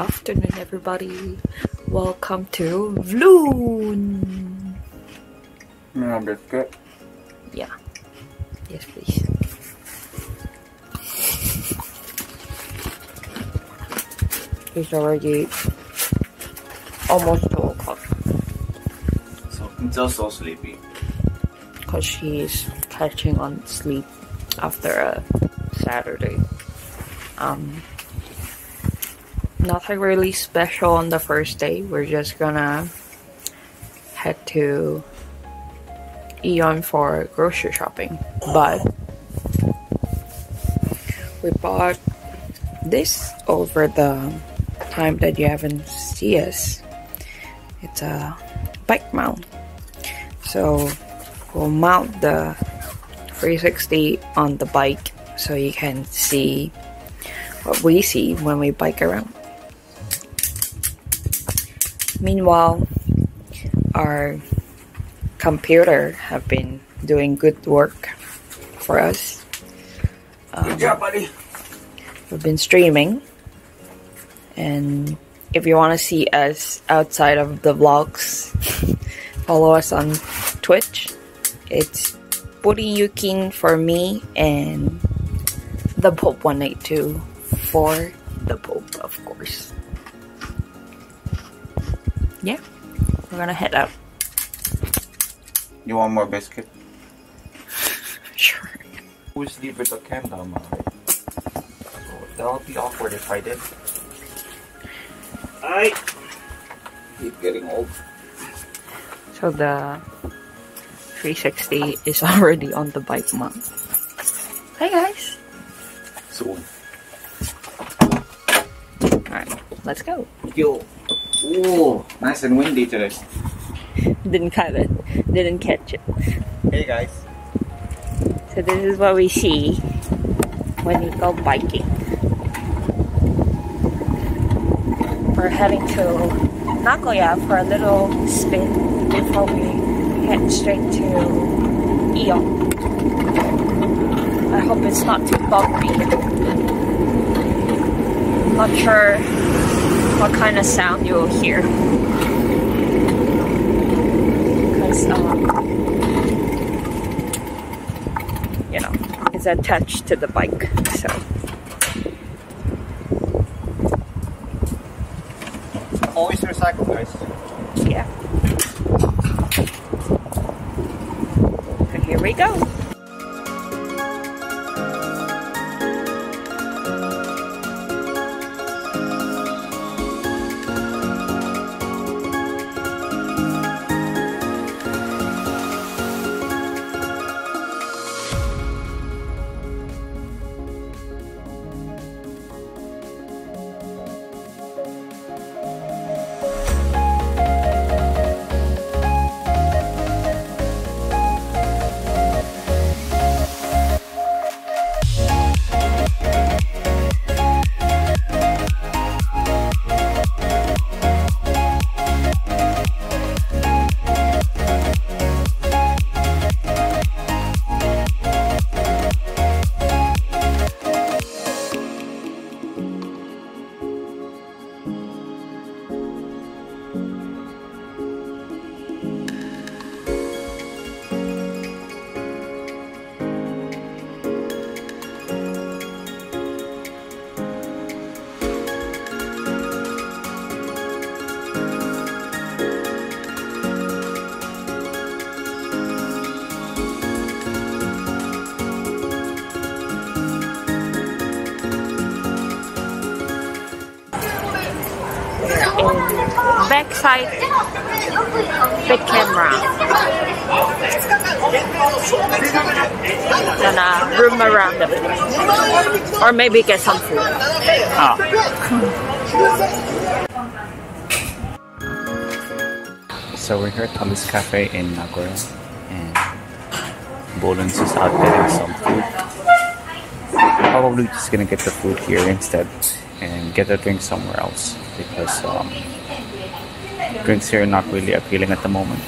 afternoon, everybody. Welcome to Vlune. Mga biscuit. Yeah. Yes, please. It's already almost 2 o'clock So, I'm so sleepy. because she's catching on sleep after a Saturday. Um, nothing really special on the first day. We're just gonna head to AEON for grocery shopping. But we bought this over the time that you haven't seen us. It's a bike mount. So we'll mount the 360 on the bike so you can see what we see when we bike around. Meanwhile, our computer have been doing good work for us. Good job, um, buddy. We've been streaming, and if you want to see us outside of the vlogs, follow us on Twitch. It's Bulin Yukin for me and the Pope 182 Yeah, we're gonna head out. You want more biscuit? Sure. Who's leave with the candle, man? So, that'll be awkward if I did. I keep getting old. So the 360 is already on the bike mount. Hi guys. Soon. Alright, let's go. Yo. Ooh, nice and windy today. Didn't cut it. Didn't catch it. Hey guys. So this is what we see when we go biking. We're heading to Nagoya for a little spin before we head straight to AEON. I hope it's not too bumpy. Not sure what kind of sound you'll hear. Because, um, you know, is attached to the bike. So Always recycle, guys. yeah. So here we go. In backside Bic Camera. Gonna room around a bit. Or maybe get some food. Ah. so we're here at Thomas Cafe in Nagoya and Bulin's is out getting some food. Probably just gonna get the food here instead and get a drink somewhere else because um, drinks here are not really appealing at the moment.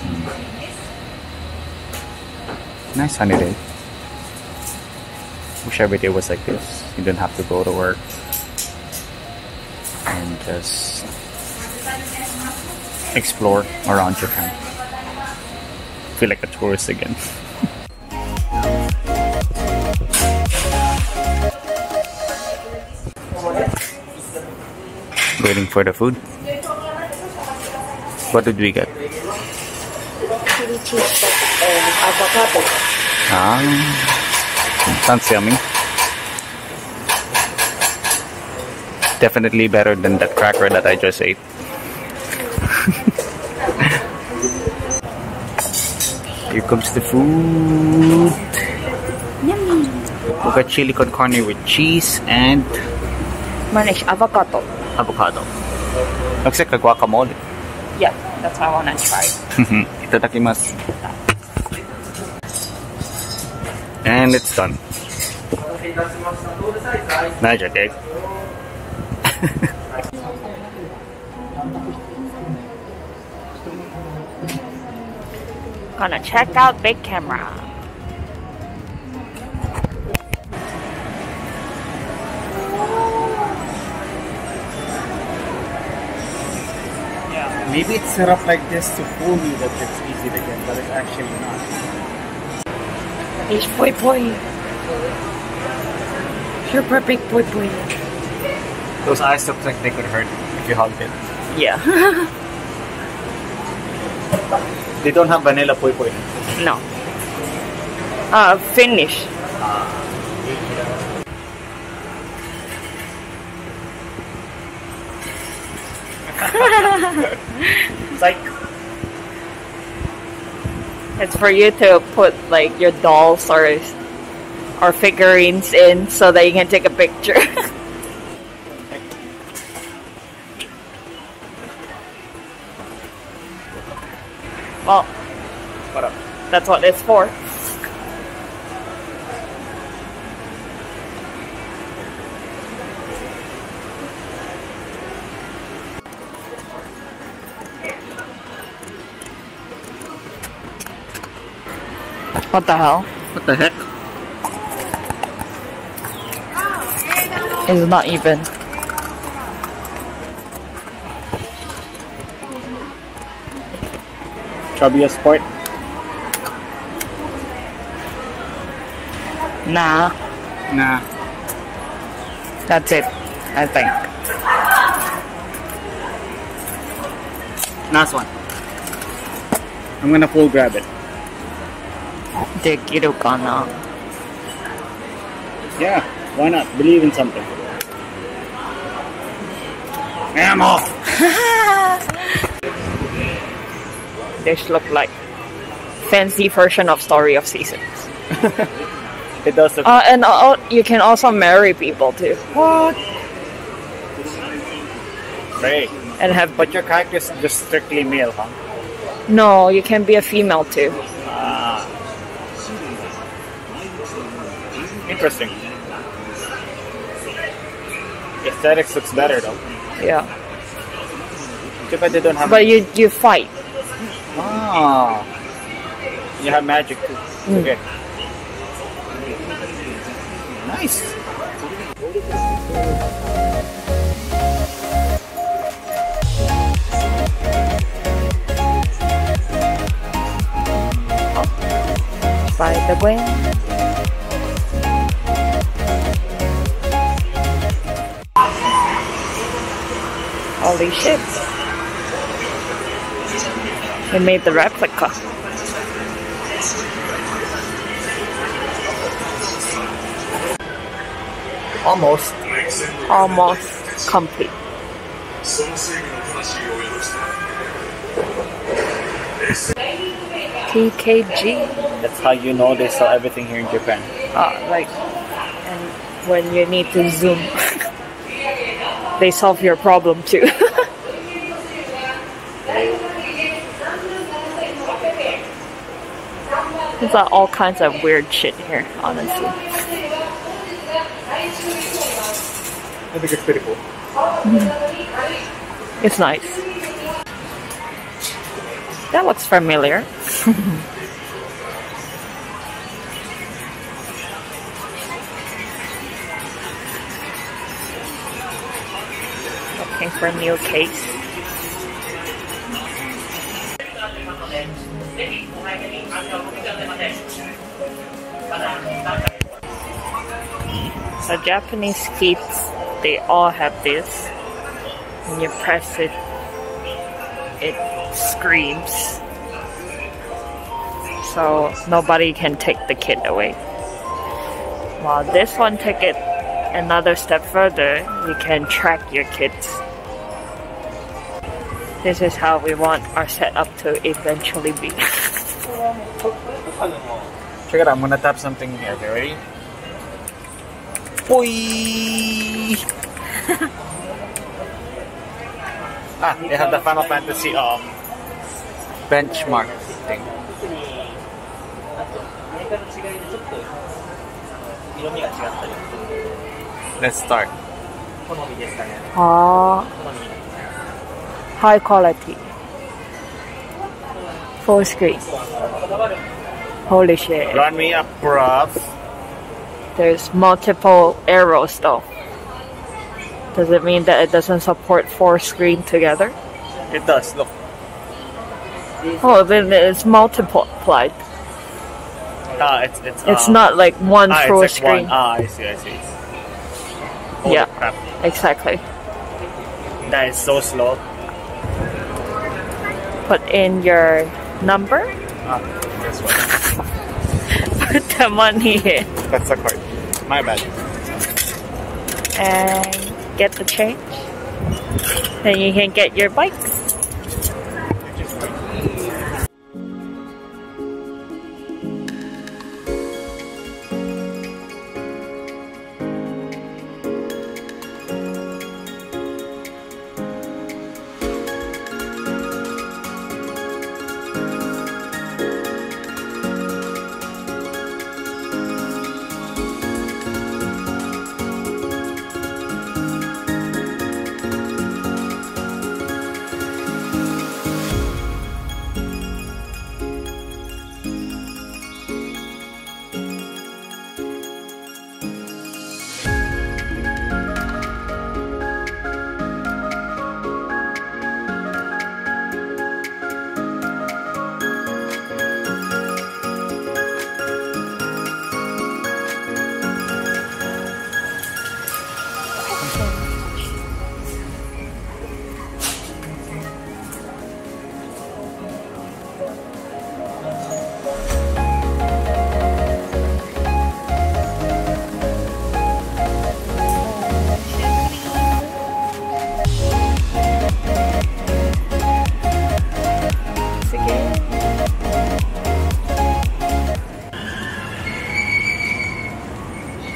Mm. Nice sunny day. Wish every day was like this. You didn't have to go to work. and just explore around Japan. Feel like a tourist again. Waiting for the food. What did we get? Chili cheese and avocado. Ah, sounds yummy. Definitely better than that cracker that I just ate. Here comes the food. Yummy. We got chili con carne with cheese and Manish avocado. Avocado. Looks like a guacamole. Yeah, that's how I wanna try. Itadakimasu. And it's done. Magic, eh? Gonna check out Bic Camera. Maybe it's set up like this to fool me that it's easy to get, but it's actually not. It's boy boy. Super big boy boy. Those eyes look like they could hurt if you hugged it. Yeah. They don't have vanilla poi poi. no. Uh, finish. It's like It's for you to put like your dolls or or figurines in so that you can take a picture. well, what up? that's what it's for. What the hell? What the heck? It's not even. Chubby sport? Nah, Nah. that's it. I think. Last one. I'm gonna full grab it. Dekiru kana. Yeah, why not? Believe in something. Ammo! This look like fancy version of Story of Seasons. It does look Uh, and uh, you can also marry people too, What? Great. and have. But your character is just strictly male, huh? No, you can be a female too. Interesting. Aesthetics looks better though. Yeah, Too bad they don't have. but you you fight. Ah. You have magic too. Okay. Nice. By the way, Holy shit! We made the replica. Almost. Almost complete. TKG. That's how you know they sell everything here in Japan. Ah, like, and when you need to zoom. they solve your problem too. There's uh, all kinds of weird shit here, honestly. I think it's pretty cool. It's nice. That looks familiar. okay. for meal case. So Japanese kids, they all have this. When you press it, it screams. So nobody can take the kid away. While this one take it another step further, you can track your kids. This is how we want our setup to eventually be. Check it out, I'm gonna tap something here. Okay, ready? Boy! ah, they have the Final Fantasy um benchmark thing. Let's start. Ah, high quality. Full screen. Holy shit. Run me up, bruv. There's multiple arrows though. Does it mean that it doesn't support four screen together? It does, look. Oh, then it's multiplied. Ah, it's it's It's uh, not like one ah, full like screen. one. Ah, I see, I see. Holy Yeah. crap. Exactly. That is so slow. Put in your number. Ah, this one. Put the money in. That's the card. My bad. and get the change. Then you can get your bikes.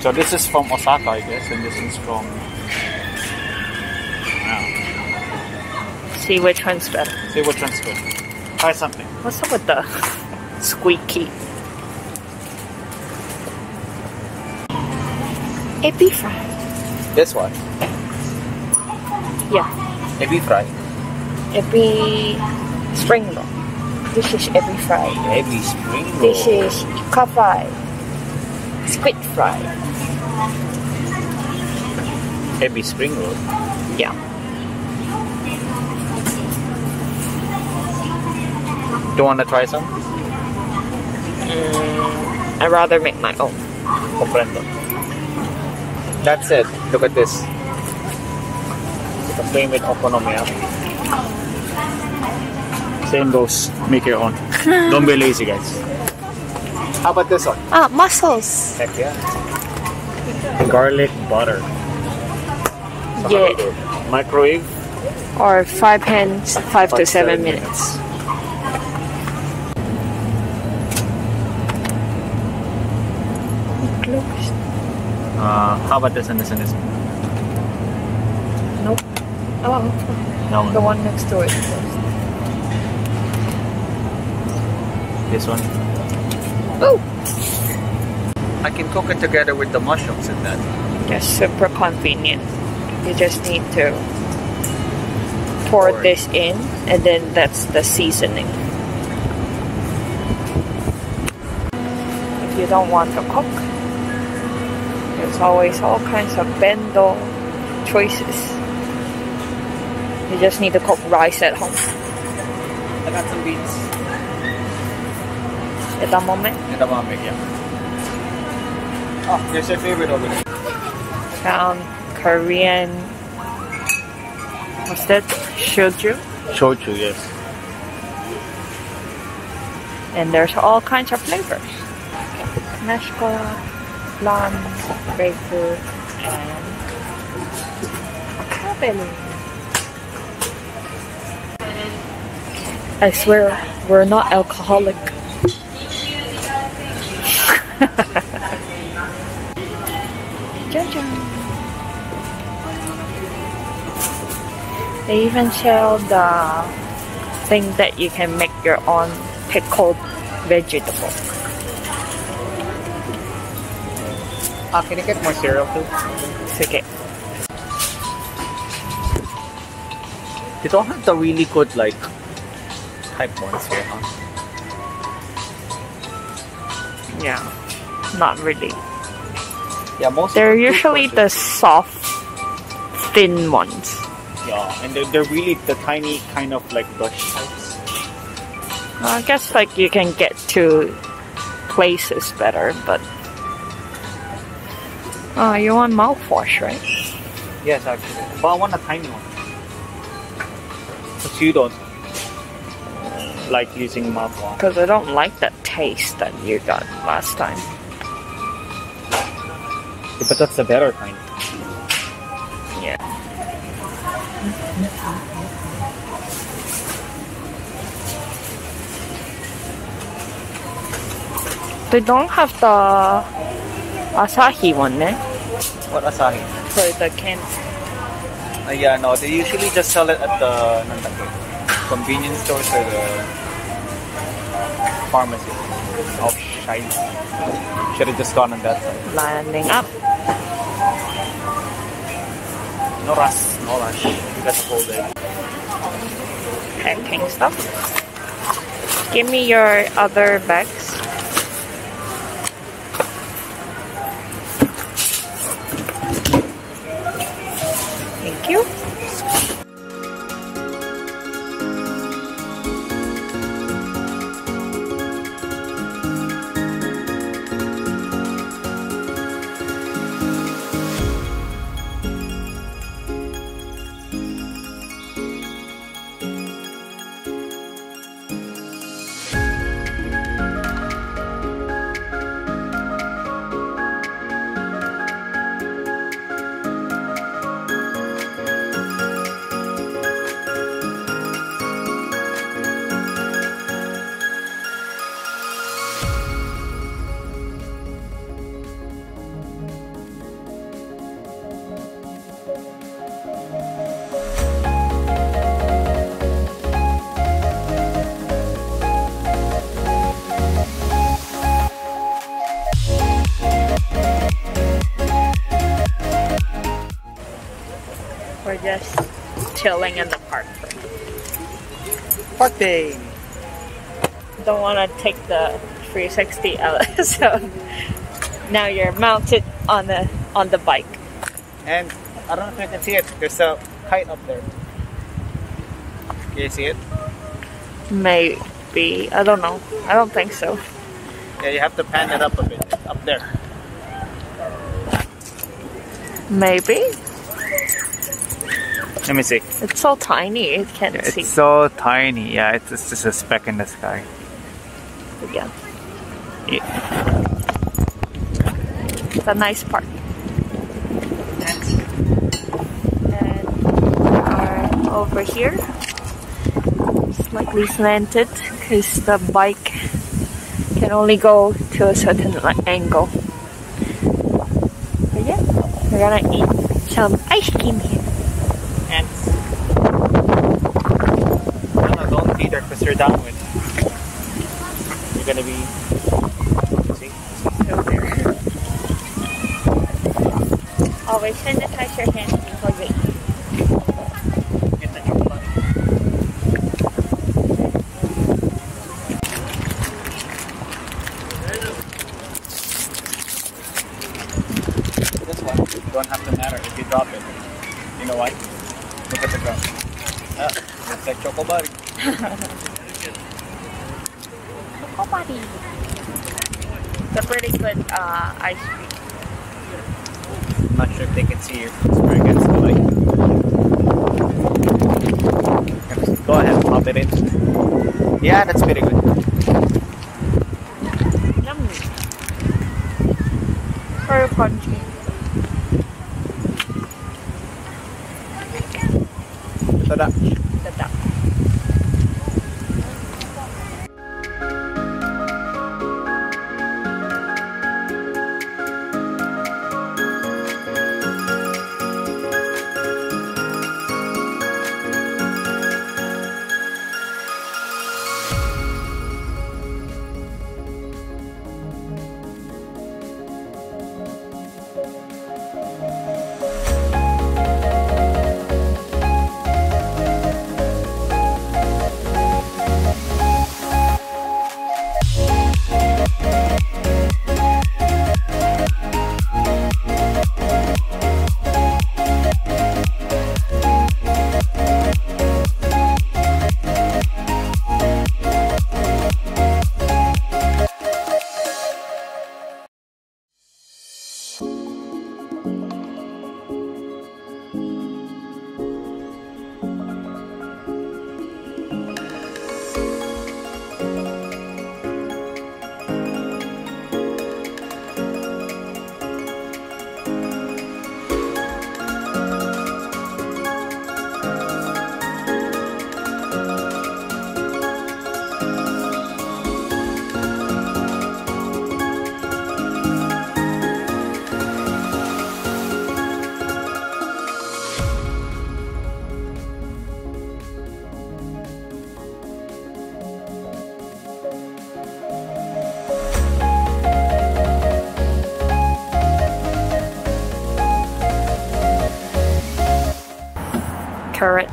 So this is from Osaka, I guess, and this is from. See which one's better. See which one's good. Try something. What's up with the squeaky? Ebi fry. This one. Yeah. Ebi fry. Ebi spring roll. This is ebi fry. Ebi spring roll. This is ika fry. Squid fry. Ebi spring roll. Yeah. Do you want to try some? Mm, I'd rather make my own. Comprendo. That's it. Look at this. It's a flame with okonomiyaki. Same goes. Make your own. Don't be lazy, guys. How about this one? Ah, mussels. Heck yeah. Garlic butter. So Yeah. you do it? Microwave. Or five hands, five to seven minutes. Closed. Uh, how about this and this and this? Nope. Oh, No, the one next to it. this one. Oh, I can cook it together with the mushrooms in that. That's super convenient. You just need to pour Pour this in, and then that's the seasoning. If you don't want to cook, there's always all kinds of bento choices. You just need to cook rice at home. I got some beans. Edamame. Edamame, yeah. Oh, here's your favorite over there. Found Korean. What's that? Shoju. Shochu, yes. And there's all kinds of flavors. Nashko, plum, grapefruit, and strawberry. I swear, we're not alcoholic. They even sell the thing that you can make your own pickled vegetable. Ah, can you get more cereal too? It's okay. They don't have the really good like type ones here, huh? Yeah, not really. Yeah, most. They're the usually the soft, thin ones. Yeah, and they're, they're really the tiny kind of like brush types. I guess like you can get to places better, but oh, you want mouthwash, right? Yes, actually. But I want a tiny one. Because you don't like using mouthwash. Because I don't like that taste that you got last time. But that's the better kind. Yeah. They don't have the Asahi one, eh? What Asahi? For the can. Uh, yeah, no, they usually just sell it at the convenience stores or the pharmacy. Oh, shite. Should have just gone on that side. Landing up. No rush, no rush. You got the whole day. Packing stuff. Give me your other bags. Chilling in the park. Park day! Don't want to take the 360 out, so now you're mounted on the on the bike. And I don't know if you can see it. There's a kite up there. Can you see it? Maybe I don't know. I don't think so. Yeah, you have to pan it up a bit. Up there. Maybe Let me see. it's so tiny. It can't see. It's so tiny. Yeah, it's, it's just a speck in the sky. Yeah, Yeah. it's a nice park. And are over here, slightly slanted, because the bike can only go to a certain angle. But yeah, we're gonna eat some ice cream here. Ants. No, no, because you're down with. You're gonna be. See? Over there. Always sanitize your hands before you eat. Get the joke on. This one don't have to matter if you drop it. You know why? Look at the ground. Ah, it's like chocobar. Chocobody. It's a pretty good uh, ice cream. Not sure if they can see whisper against the light. Go ahead, pop it in. Yeah, that's pretty good. Yummy. Very crunchy.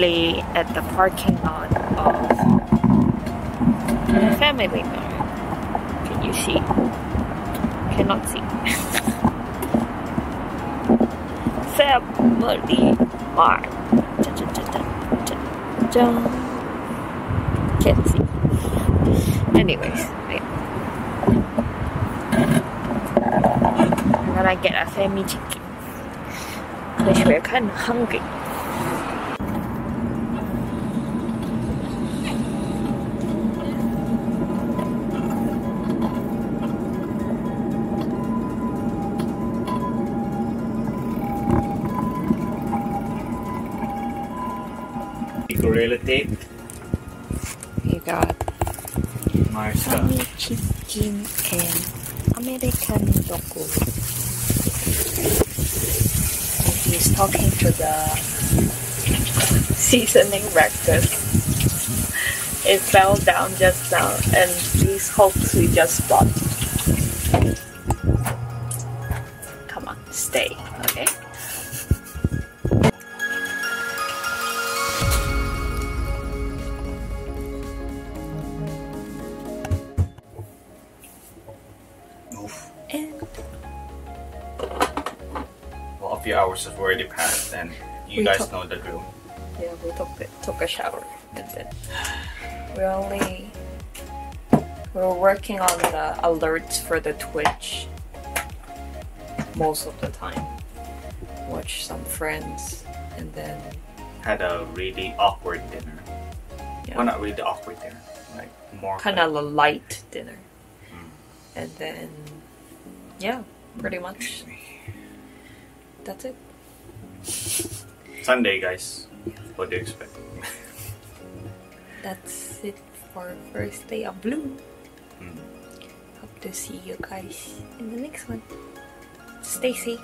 Currently at the parking lot of Family Mart. Can you see? Cannot see. Family Mart. Can't see. Anyways, wait. I'm gonna get a family chicken. Because we're kind of hungry. Gorilla tape. You got family chicken and American. And he's talking to the seasoning breakfast. It fell down just now, and these hooks we just bought. Few hours have already passed, and you We guys took- know the drill. yeah, we took it, took a shower, and then we only We're working on the alerts for the Twitch most of the time. Watch some friends, and then Had a really awkward dinner. yeah, Well, not really awkward dinner. Like more kind of a light dinner, hmm. and then yeah, pretty much that's it. Sunday, guys. What do you expect? That's it for first day of Blue. Mm. Hope to see you guys in the next one. Stay safe.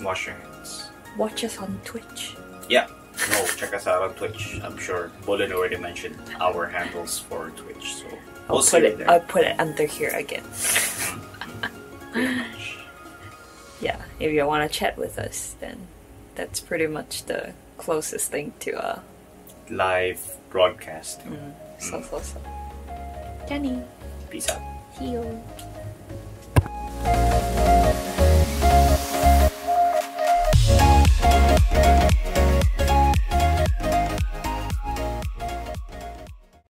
Wash your hands. Watch us on Twitch. Yeah. No, check us out on Twitch. I'm sure Bulin already mentioned our handles for Twitch, so I'll we'll see put it. there. I'll put it under here again. Pretty much. Yeah, if you want to chat with us, then that's pretty much the closest thing to a Live broadcast. Mm. Mm. So so so. Jenny, Peace out. see you.